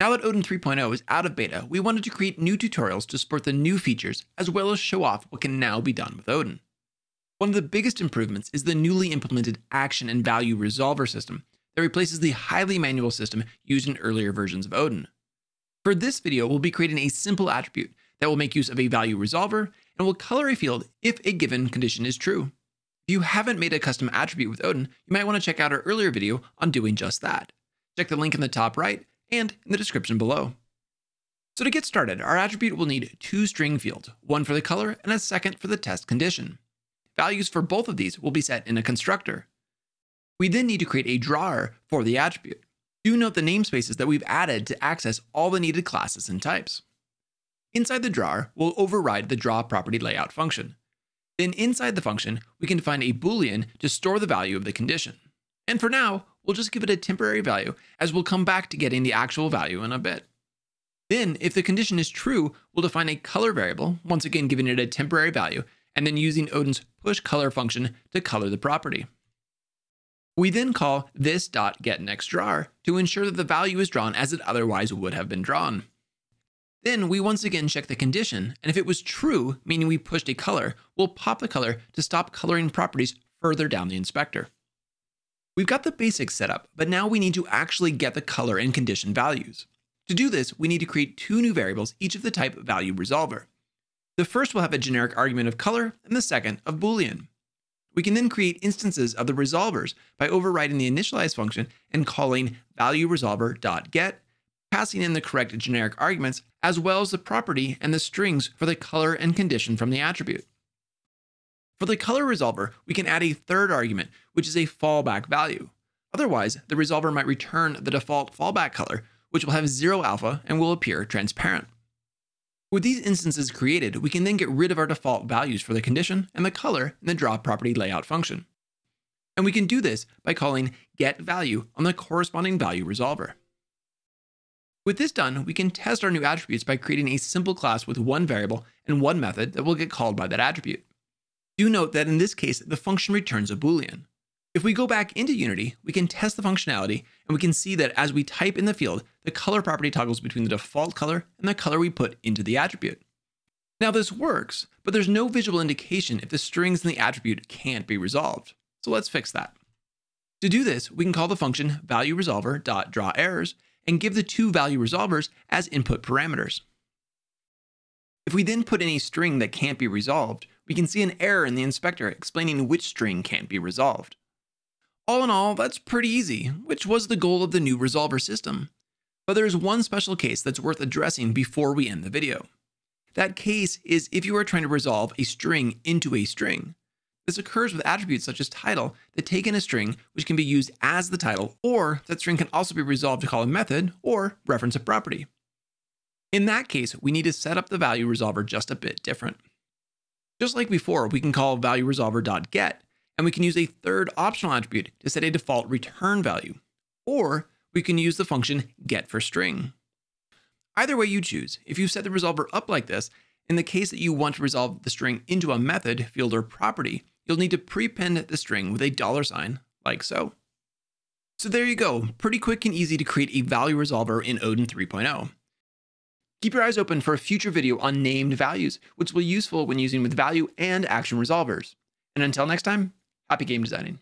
Now that Odin 3.0 is out of beta, we wanted to create new tutorials to support the new features as well as show off what can now be done with Odin. One of the biggest improvements is the newly implemented action and value resolver system that replaces the highly manual system used in earlier versions of Odin. For this video, we'll be creating a simple attribute that will make use of a value resolver and will color a field if a given condition is true. If you haven't made a custom attribute with Odin, you might want to check out our earlier video on doing just that. Check the link in the top right and in the description below. So to get started, our attribute will need two string fields, one for the color and a second for the test condition. Values for both of these will be set in a constructor. We then need to create a drawer for the attribute. Do note the namespaces that we've added to access all the needed classes and types. Inside the drawer, we'll override the draw property layout function. Then inside the function, we can define a boolean to store the value of the condition. And for now, we'll just give it a temporary value as we'll come back to getting the actual value in a bit. Then, if the condition is true, we'll define a color variable, once again giving it a temporary value, and then using Odin's push color function to color the property. We then call this dot get next drawer to ensure that the value is drawn as it otherwise would have been drawn. Then we once again check the condition, and if it was true, meaning we pushed a color, we'll pop the color to stop coloring properties further down the inspector. We've got the basics set up, but now we need to actually get the color and condition values. To do this, we need to create two new variables, each of the type value resolver. The first will have a generic argument of color, and the second of boolean. We can then create instances of the resolvers by overriding the initialize function and calling valueResolver.get, passing in the correct generic arguments, as well as the property and the strings for the color and condition from the attribute. For the color resolver, we can add a third argument, which is a fallback value. Otherwise, the resolver might return the default fallback color, which will have zero alpha and will appear transparent. With these instances created, we can then get rid of our default values for the condition and the color in the draw property layout function. And we can do this by calling getValue on the corresponding value resolver. With this done, we can test our new attributes by creating a simple class with one variable and one method that will get called by that attribute. Do note that in this case, the function returns a boolean. If we go back into Unity, we can test the functionality and we can see that as we type in the field, the color property toggles between the default color and the color we put into the attribute. Now this works, but there's no visual indication if the strings in the attribute can't be resolved. So let's fix that. To do this, we can call the function valueResolver.drawErrors and give the two value resolvers as input parameters. If we then put in a string that can't be resolved, we can see an error in the inspector explaining which string can't be resolved. All in all, that's pretty easy, which was the goal of the new resolver system. But there is one special case that's worth addressing before we end the video. That case is if you are trying to resolve a string into a string. This occurs with attributes such as title that take in a string which can be used as the title, or that string can also be resolved to call a method or reference a property. In that case, we need to set up the value resolver just a bit different. Just like before, we can call valueResolver.get, and we can use a third optional attribute to set a default return value, or we can use the function get for string. Either way you choose, if you set the resolver up like this, in the case that you want to resolve the string into a method, field, or property, you'll need to prepend the string with a dollar sign, like so. So there you go, pretty quick and easy to create a value resolver in Odin 3.0. Keep your eyes open for a future video on named values, which will be useful when using with value and action resolvers. And until next time, happy game designing.